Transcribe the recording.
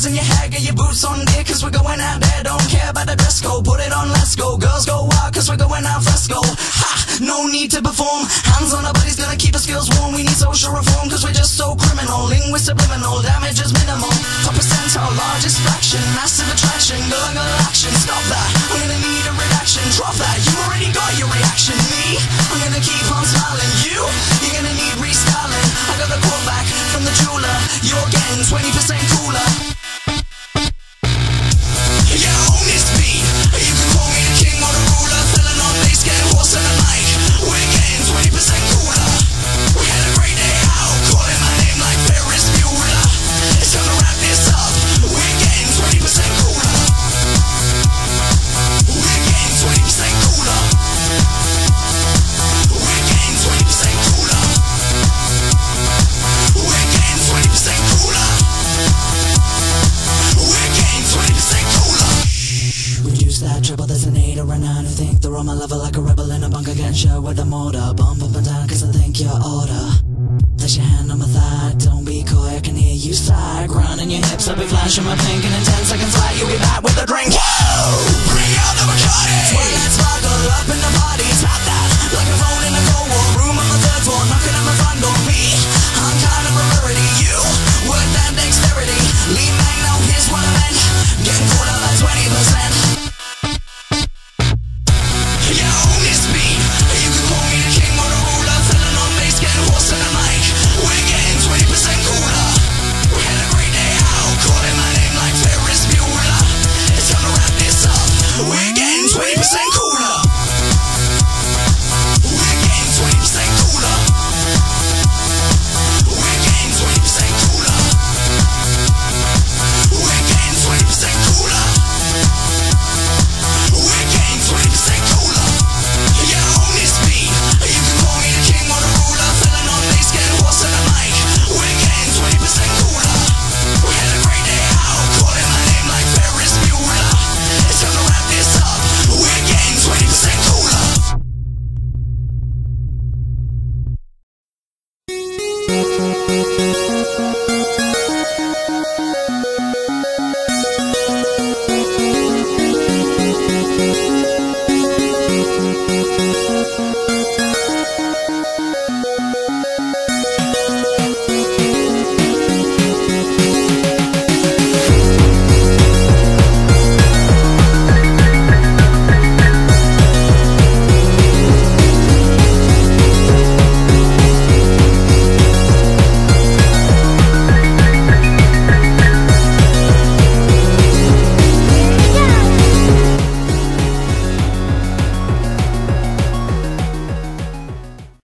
Slippers in your hair, get your boots on dear, cause we're going out there. Don't care about the dress code, put it on, let's go. Girls go wild, cause we're going out fresco. Ha! No need to perform. Hands on our bodies, gonna keep us skills warm. We need social reform, cause we're just so criminal. Linguist subliminal, damage is minimal. Top percentile, largest fraction. Massive attraction, girl, action. Stop that. I'm gonna need a reaction. Drop that. You already got your reaction. Me? I'm gonna keep on smiling. You? You're gonna need restyling. I got the quote back from the jeweler. You're that trouble, there's an eight or a nine who think they're on my level like a rebel in a bunker getting shot with a mortar. Bump up and down cause I think you're order. Place your hand on my thigh, don't be coy, I can hear you sigh. Grinding your hips, I'll be flashing my pink and in 10 seconds flat, you'll be back with a drink. Whoa! Up. Thank